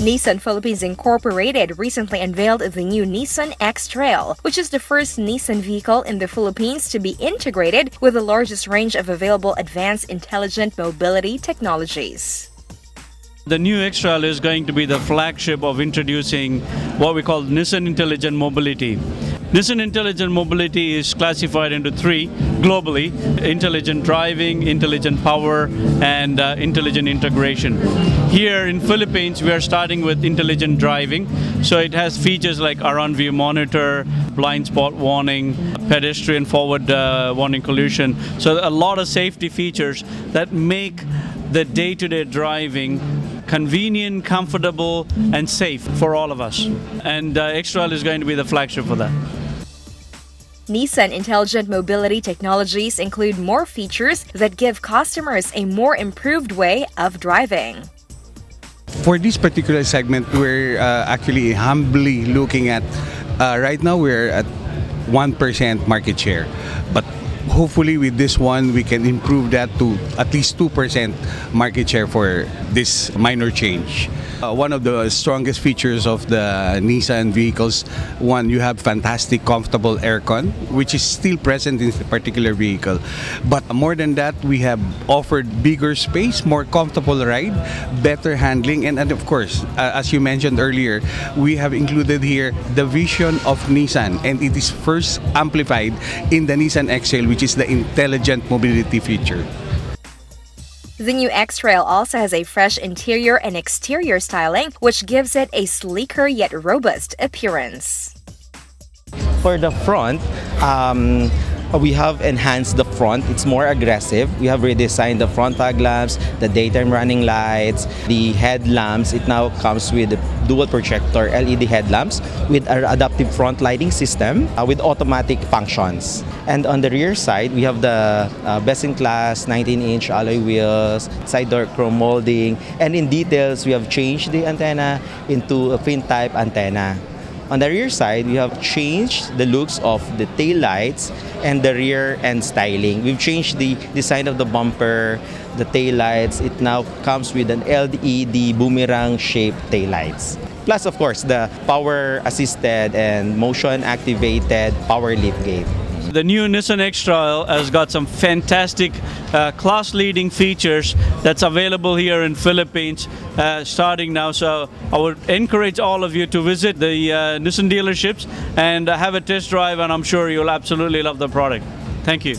Nissan Philippines Incorporated recently unveiled the new Nissan X Trail, which is the first Nissan vehicle in the Philippines to be integrated with the largest range of available advanced intelligent mobility technologies. The new X-Trail is going to be the flagship of introducing what we call Nissan Intelligent Mobility. Nissan Intelligent Mobility is classified into three globally intelligent driving, intelligent power, and uh, intelligent integration. Here in Philippines, we are starting with intelligent driving. So it has features like around view monitor, blind spot warning, pedestrian forward uh, warning collision. So a lot of safety features that make the day-to-day driving convenient, comfortable, and safe for all of us. And uh, X-Trail is going to be the flagship for that. Nissan Intelligent Mobility technologies include more features that give customers a more improved way of driving. For this particular segment, we're uh, actually humbly looking at, uh, right now we're at 1% market share. But hopefully with this one, we can improve that to at least 2% market share for this minor change. Uh, one of the strongest features of the Nissan vehicles, one, you have fantastic comfortable aircon, which is still present in this particular vehicle. But more than that, we have offered bigger space, more comfortable ride, better handling, and, and of course, uh, as you mentioned earlier, we have included here the vision of Nissan, and it is first amplified in the Nissan X-Trail, which is the intelligent mobility feature. The new X-Trail also has a fresh interior and exterior styling, which gives it a sleeker yet robust appearance. For the front, um, we have enhanced the front. It's more aggressive. We have redesigned the front fog lamps, the daytime running lights, the headlamps. It now comes with dual projector LED headlamps with our adaptive front lighting system uh, with automatic functions. And on the rear side, we have the uh, best-in-class 19-inch alloy wheels, side door chrome molding, and in details, we have changed the antenna into a fin-type antenna. On the rear side, we have changed the looks of the tail lights and the rear end styling. We've changed the design of the bumper, the tail lights. It now comes with an LED boomerang shaped tail lights. Plus, of course, the power assisted and motion activated power lift gate. The new Nissan X-Trail has got some fantastic uh, class-leading features that's available here in Philippines uh, starting now. So I would encourage all of you to visit the uh, Nissan dealerships and have a test drive and I'm sure you'll absolutely love the product. Thank you.